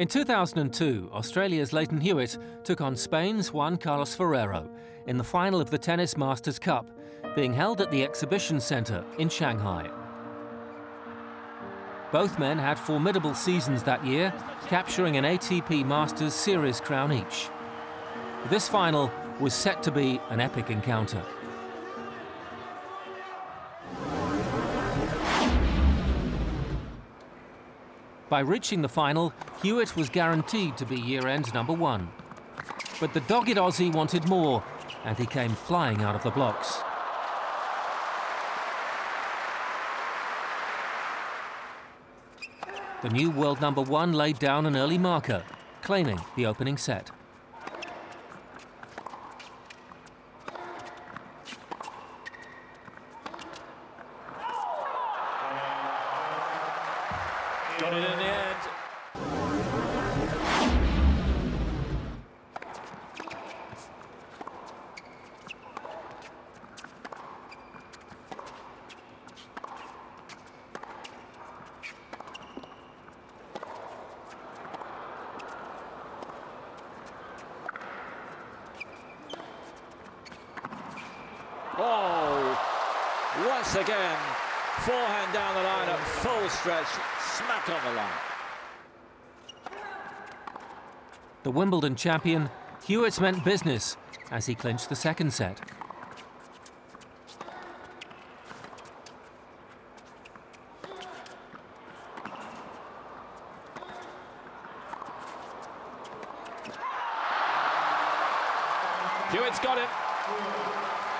In 2002, Australia's Lleyton Hewitt took on Spain's Juan Carlos Ferrero in the final of the Tennis Masters Cup, being held at the Exhibition Centre in Shanghai. Both men had formidable seasons that year, capturing an ATP Masters Series crown each. This final was set to be an epic encounter. By reaching the final, Hewitt was guaranteed to be year-end number one. But the dogged Aussie wanted more, and he came flying out of the blocks. The new world number one laid down an early marker, claiming the opening set. Once again, forehand down the line at full stretch, smack on the line. The Wimbledon champion, Hewitt's meant business as he clinched the second set. Hewitt's got it.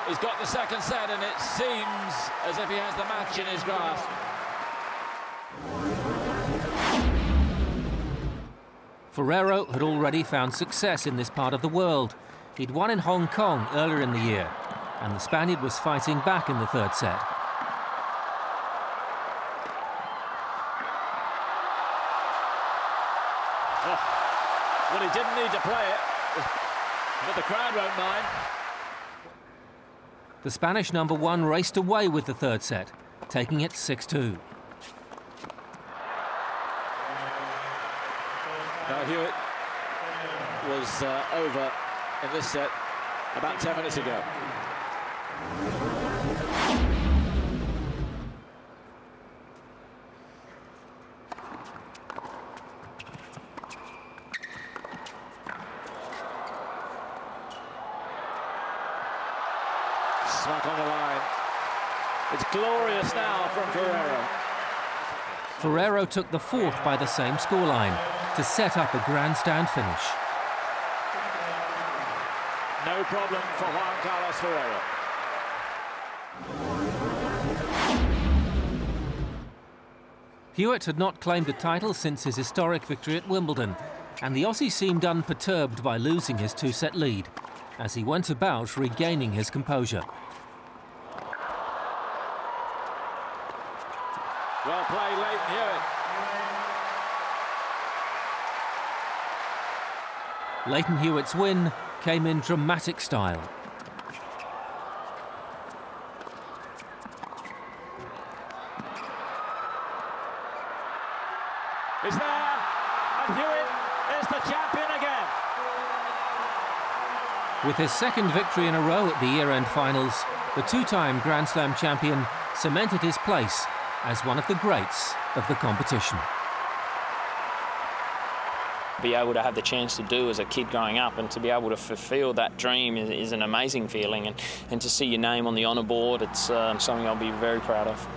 He's got the second set, and it seems as if he has the match in his grasp. Ferrero had already found success in this part of the world. He'd won in Hong Kong earlier in the year, and the Spaniard was fighting back in the third set. Oh, well, he didn't need to play it, but the crowd won't mind. The Spanish number one raced away with the third set, taking it 6-2. Now Hewitt was uh, over in this set about 10 minutes ago. On the line. It's glorious now from Ferrero. Ferrero took the fourth by the same scoreline to set up a grandstand finish. No problem for Juan Carlos Ferrero. Hewitt had not claimed a title since his historic victory at Wimbledon, and the Aussie seemed unperturbed by losing his two-set lead as he went about regaining his composure. Well played, Lleyton Hewitt. Lleyton Hewitt's win came in dramatic style. Is there, and Hewitt is the champion again. With his second victory in a row at the year-end finals, the two-time Grand Slam champion cemented his place as one of the greats of the competition. Be able to have the chance to do as a kid growing up and to be able to fulfil that dream is, is an amazing feeling and, and to see your name on the honour board, it's uh, something I'll be very proud of.